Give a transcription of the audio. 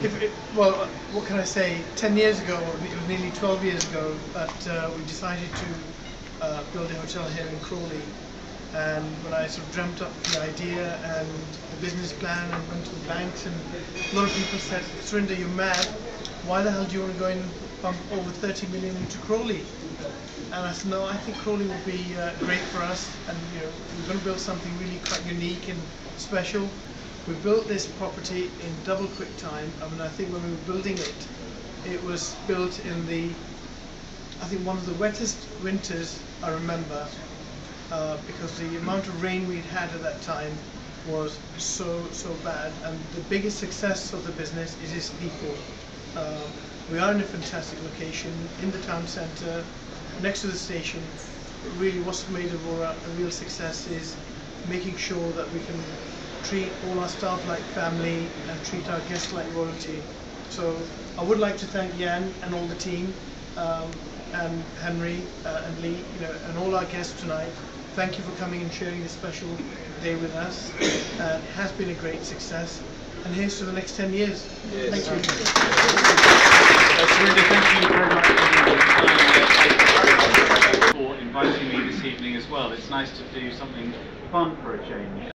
If it, well, what can I say? Ten years ago, it was nearly 12 years ago, but uh, we decided to uh, build a hotel here in Crawley. And when I sort of dreamt up the idea and the business plan and went to the banks, and a lot of people said, Surinder, you're mad. Why the hell do you want to go and pump over 30 million into Crawley? And I said, no, I think Crawley will be uh, great for us, and you know, we're going to build something really quite unique and special. We built this property in double quick time. I mean, I think when we were building it, it was built in the, I think one of the wettest winters I remember, uh, because the amount of rain we'd had at that time was so so bad. And the biggest success of the business is its people. Uh, we are in a fantastic location in the town centre, next to the station. Really, what's made of a, a real success is making sure that we can treat all our staff like family and treat our guests like royalty. So I would like to thank Jan and all the team, um, and Henry uh, and Lee, you know, and all our guests tonight. Thank you for coming and sharing this special day with us. Uh, it has been a great success, and here's to the next 10 years. Thank you. Surinder, thank you very much for your time, for inviting me this evening as well. It's nice to do something fun for a change.